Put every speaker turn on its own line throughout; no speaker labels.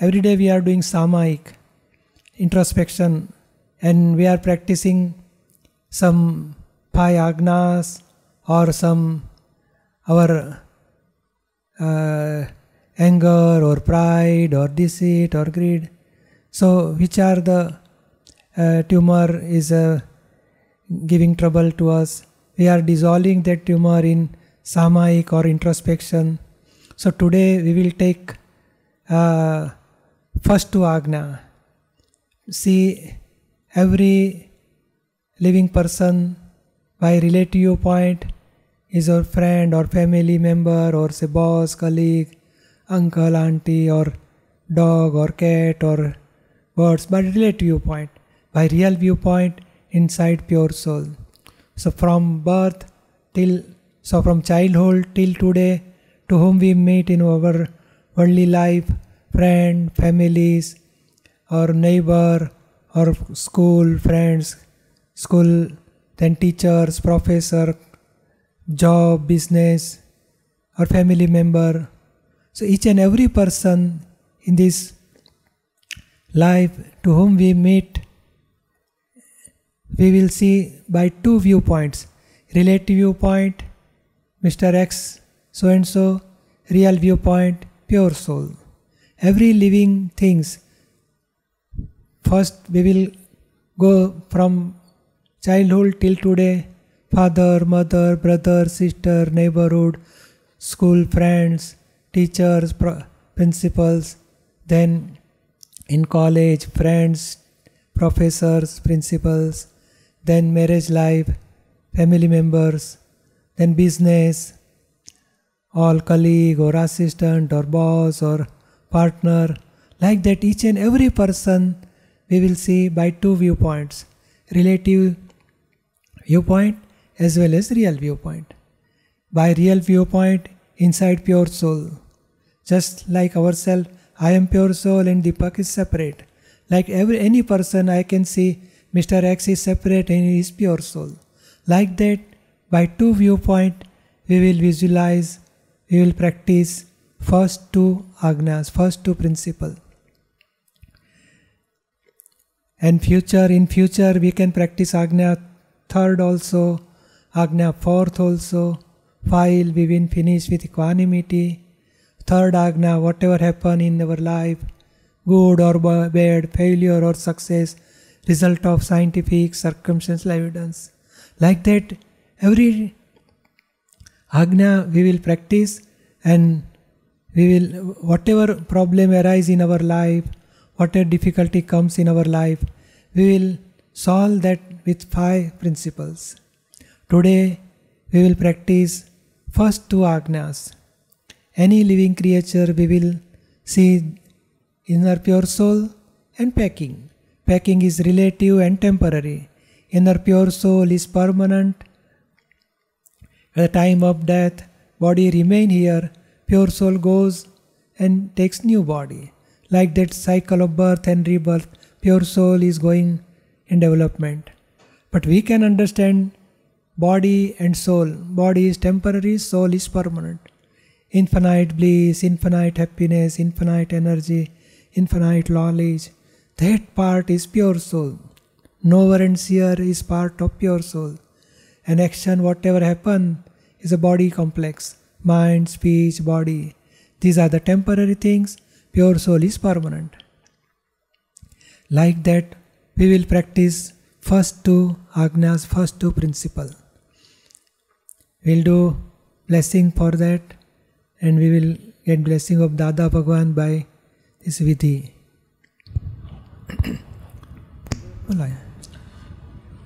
every day we are doing samayik, introspection, and we are practicing some five agnas or some our uh, anger or pride or deceit or greed. So, which are the uh, tumor is uh, giving trouble to us? We are dissolving that tumor in samayik or introspection. So, today we will take uh, first two agna. See every living person by relative viewpoint is our friend or family member or say boss, colleague, uncle, auntie or dog or cat or birds by relative viewpoint. By real viewpoint inside pure soul. So from birth till so from childhood till today to whom we meet in our worldly life, friend, families, or neighbor, or school, friends, school, then teachers, professor, job, business, or family member. So each and every person in this life to whom we meet, we will see by two viewpoints relative viewpoint, Mr. X, so and so, real viewpoint, pure soul. Every living things. First we will go from childhood till today, father, mother, brother, sister, neighborhood, school friends, teachers, principals, then in college, friends, professors, principals, then marriage life, family members, then business, all colleague or assistant or boss or partner. Like that, each and every person we will see by two viewpoints relative viewpoint as well as real viewpoint. By real viewpoint, inside pure soul. Just like ourselves, I am pure soul and Deepak is separate. Like every any person, I can see Mr. X is separate and he is pure soul. Like that, by two viewpoint, we will visualize, we will practice first two agnas, first two principle. And future, in future, we can practice agna third also, agna fourth also. While we will finish with equanimity. Third agna, whatever happen in our life, good or bad, failure or success, result of scientific circumstantial evidence. Like that, every agna we will practice and we will whatever problem arise in our life whatever difficulty comes in our life we will solve that with five principles. Today we will practice first two agnas any living creature we will see inner pure soul and packing. Packing is relative and temporary. Inner pure soul is permanent. At the time of death body remain here pure soul goes and takes new body. Like that cycle of birth and rebirth, pure soul is going in development. But we can understand body and soul. Body is temporary, soul is permanent. Infinite bliss, infinite happiness, infinite energy, infinite knowledge. That part is pure soul. Knower and seer is part of pure soul. An action, whatever happen, is a body complex mind, speech, body. These are the temporary things, pure soul is permanent. Like that, we will practice first two agnas, first two principle. We'll do blessing for that and we will get blessing of Dada Bhagwan by this vidhi.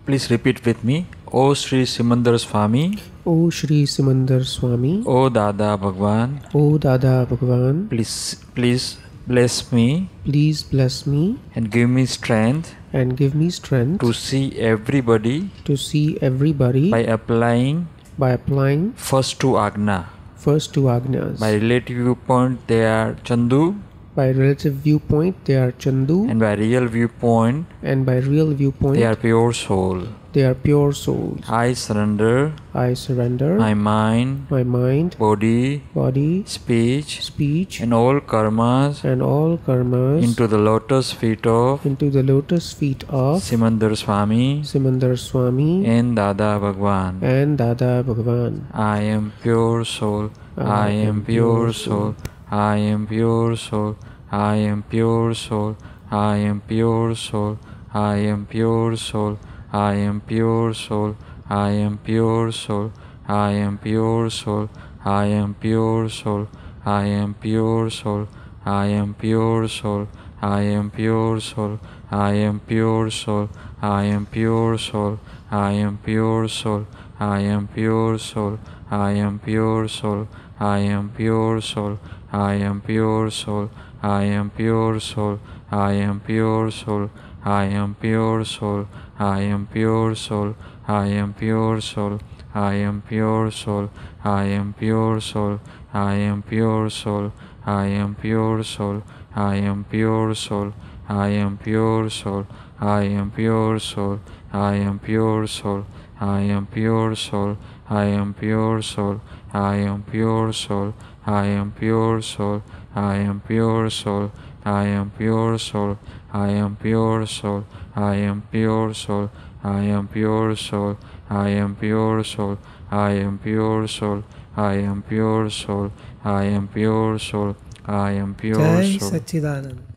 Please repeat with me. O Sri Simandhar Swami.
O Shri Simandhar Swami.
O Dada Bhagwan.
O Dada Bhagwan.
Please, please bless me.
Please bless me.
And give me strength.
And give me strength.
To see everybody.
To see everybody.
By applying.
By applying.
First two agna.
First two agnas.
By relative viewpoint, they are Chandu.
By relative viewpoint, they are Chandu,
and by real viewpoint,
and by real viewpoint,
they are pure soul.
They are pure souls.
I surrender
I surrender
my mind,
my mind,
body,
body,
speech,
speech,
and all karmas
and all karmas
into the lotus feet of
into the lotus feet of
Simandhar Swami
Simandhar Swami
and Dada Bhagwan.
and Dada Bhagwan.
I am pure soul. I am pure soul. I am pure soul. I am pure soul. I am pure soul. I am pure soul. I am pure soul. I am pure soul. I am pure soul. I am pure soul. I am pure soul. I am pure soul. I am pure soul. I am pure soul. I am pure soul. I am pure soul. I am pure soul. I am pure soul. I am pure soul. I am pure soul. I am pure soul. I am pure soul. I am pure soul. I am pure soul. I am pure soul. I am pure soul. I am pure soul. I am pure soul. I am pure soul. I am pure soul. I am pure soul. I am pure soul. I am pure soul. I am pure soul. I am pure soul. I am pure soul. I am pure soul. I am pure soul. I am pure soul. I am pure soul. I am pure soul. I am pure soul. I am pure soul. I am pure soul. I am pure soul. I am pure soul. I am pure soul.
Jai
soul.
Sachidanand.